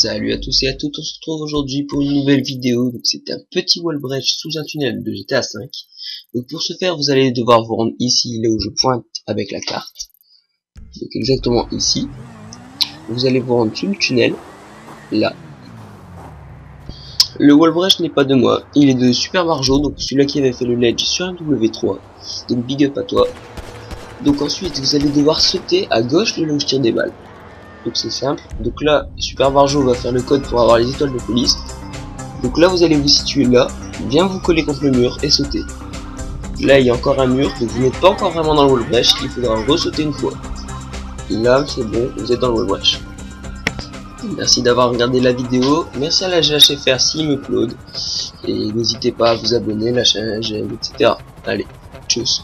Salut à tous et à toutes, on se retrouve aujourd'hui pour une nouvelle vidéo. Donc c'est un petit wall sous un tunnel de GTA 5. Donc pour ce faire, vous allez devoir vous rendre ici, là où je pointe avec la carte. Donc exactement ici. Vous allez vous rendre sous le tunnel, là. Le wall n'est pas de moi, il est de Super Marjo, donc celui-là qui avait fait le ledge sur un W3. Donc big up à toi. Donc ensuite, vous allez devoir sauter à gauche de là où je tire des balles donc c'est simple. Donc là, Super Barjo va faire le code pour avoir les étoiles de police. Donc là, vous allez vous situer là, bien vous coller contre le mur et sauter. Là, il y a encore un mur, donc vous n'êtes pas encore vraiment dans le wall breach, il faudra re-sauter une fois. Là, c'est bon, vous êtes dans le wall breach. Merci d'avoir regardé la vidéo, merci à la GHFR s'il me upload, et n'hésitez pas à vous abonner, un j'aime, etc. Allez, tchuss